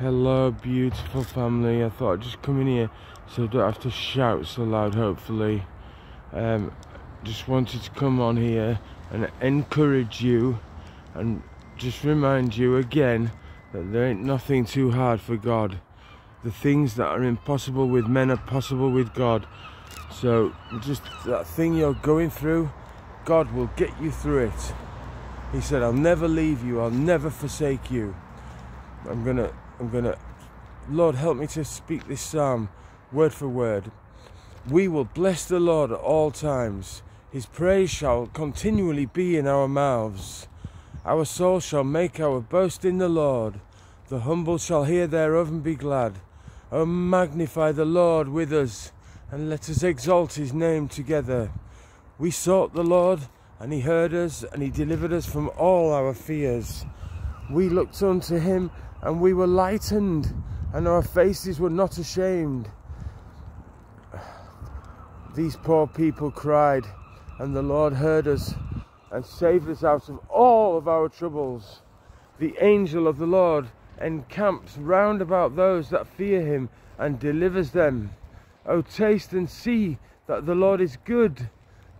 Hello, beautiful family. I thought I'd just come in here so I don't have to shout so loud, hopefully. Um, just wanted to come on here and encourage you and just remind you again that there ain't nothing too hard for God. The things that are impossible with men are possible with God. So, just that thing you're going through, God will get you through it. He said, I'll never leave you, I'll never forsake you. I'm gonna I'm gonna, Lord, help me to speak this psalm word for word. We will bless the Lord at all times. His praise shall continually be in our mouths. Our soul shall make our boast in the Lord. The humble shall hear thereof and be glad. O magnify the Lord with us, and let us exalt his name together. We sought the Lord, and he heard us, and he delivered us from all our fears. We looked unto him and we were lightened, and our faces were not ashamed. These poor people cried, and the Lord heard us and saved us out of all of our troubles. The angel of the Lord encamps round about those that fear him and delivers them. O taste and see that the Lord is good.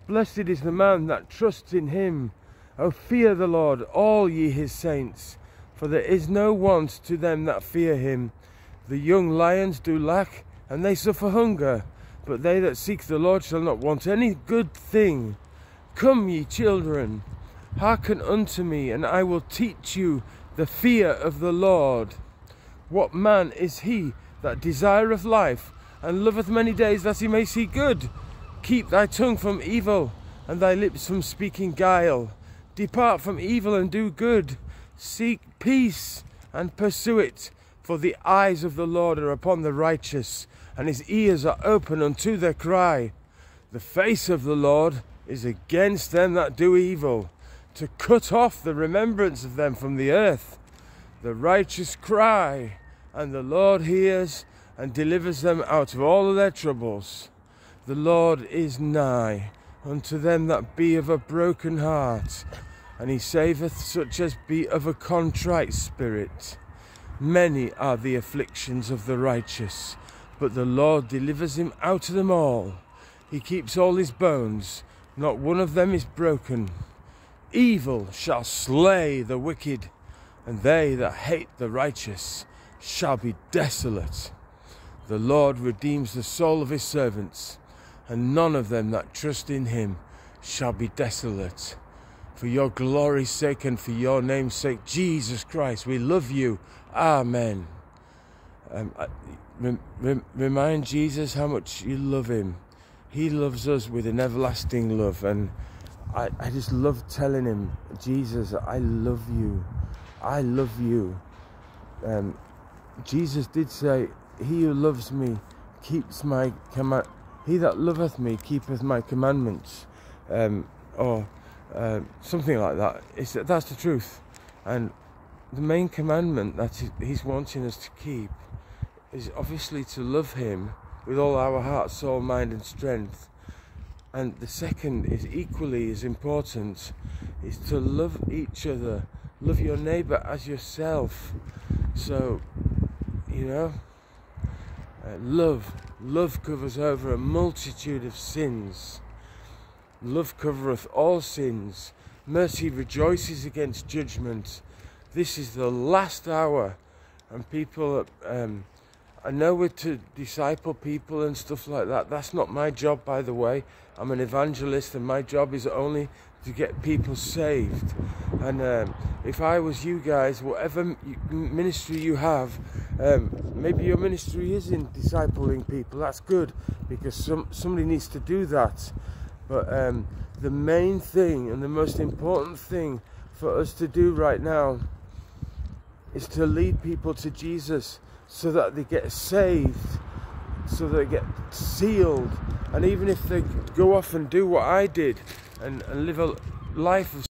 Blessed is the man that trusts in him. O fear the Lord, all ye his saints for there is no want to them that fear him. The young lions do lack, and they suffer hunger, but they that seek the Lord shall not want any good thing. Come, ye children, hearken unto me, and I will teach you the fear of the Lord. What man is he that desireth life, and loveth many days that he may see good? Keep thy tongue from evil, and thy lips from speaking guile. Depart from evil and do good Seek peace and pursue it, for the eyes of the Lord are upon the righteous, and his ears are open unto their cry. The face of the Lord is against them that do evil, to cut off the remembrance of them from the earth. The righteous cry, and the Lord hears and delivers them out of all their troubles. The Lord is nigh unto them that be of a broken heart and he saveth such as be of a contrite spirit. Many are the afflictions of the righteous, but the Lord delivers him out of them all. He keeps all his bones, not one of them is broken. Evil shall slay the wicked, and they that hate the righteous shall be desolate. The Lord redeems the soul of his servants, and none of them that trust in him shall be desolate for your glory's sake and for your name's sake. Jesus Christ, we love you. Amen. Um, rem remind Jesus how much you love him. He loves us with an everlasting love. And I, I just love telling him, Jesus, I love you. I love you. Um, Jesus did say, He who loves me keeps my command. He that loveth me keepeth my commandments. Um, or uh, something like that. It's, that's the truth. And the main commandment that he's wanting us to keep is obviously to love him with all our heart, soul, mind, and strength. And the second is equally as important is to love each other, love your neighbor as yourself. So, you know, uh, love, love covers over a multitude of sins. Love covereth all sins. Mercy rejoices against judgment. This is the last hour. And people, um, I know we're to disciple people and stuff like that. That's not my job, by the way. I'm an evangelist, and my job is only to get people saved. And um, if I was you guys, whatever ministry you have, um, maybe your ministry is in discipling people. That's good because some somebody needs to do that. But um, the main thing and the most important thing for us to do right now is to lead people to Jesus so that they get saved, so they get sealed. And even if they go off and do what I did and, and live a life of